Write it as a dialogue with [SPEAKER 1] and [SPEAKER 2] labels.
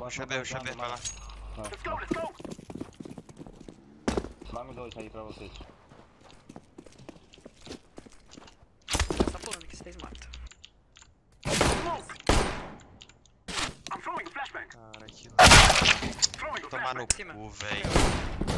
[SPEAKER 1] Puxa B, puxa B, vai lá. Let's go, let's go!
[SPEAKER 2] Mago 2 aí pra vocês.
[SPEAKER 3] Tá pulando aqui, vocês matam.
[SPEAKER 1] Cara, que. Tomar no cu, velho.